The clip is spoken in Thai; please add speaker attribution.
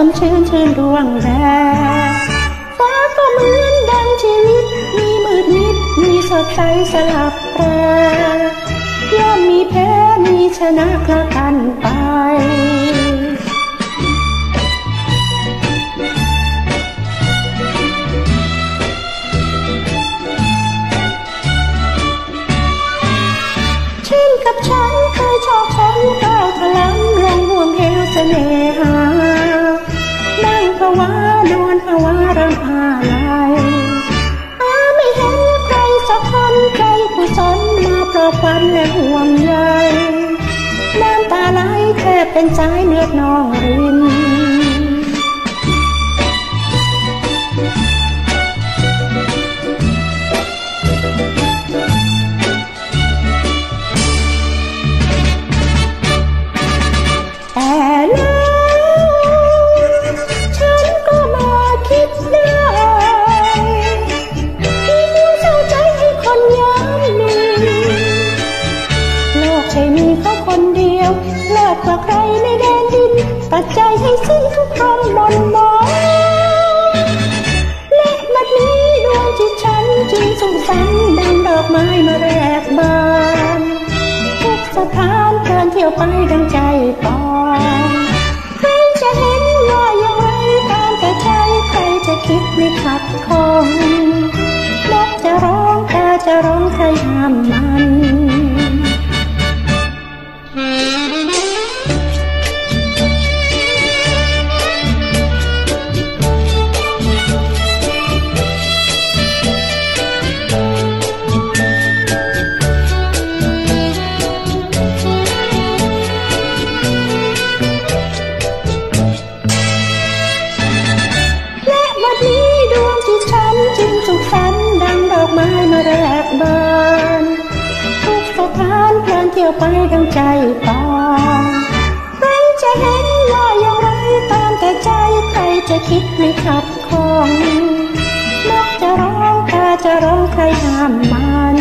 Speaker 1: ช่ำชื่นชื่นดวงแรกฟ้าก็เหมือนดังชีวิต มีมืดมิด มีสดใสสลับแปรย่อมมีแพ้มีชนะคละกันไปกับฉันเคยชอบฉันก้าวถลำลงห่วงเหวเสน่หาามและห่วงใยน้ำตาไหลแทบเป็นสายเลือดนองริน กว่าใครในแดนดินตัดใจให้สิ้นทุกคำมนมองและบัดนี้ดวงจิตฉันจึงสุขสันต์ดังดอกไม้มาแรกบานทุกสถานเพลินเที่ยวไปดังใจปองใครจะเห็นว่าอย่างไรตามแต่ใจใครจะคิดไม่ขัดข้อ เที่ยวไปดังใจตามใครจะเห็นว่าอย่างไรตามแต่ใจใครจะคิดไม่ขัดข้องนกจะร้องตาจะร้องใครห้ามมัน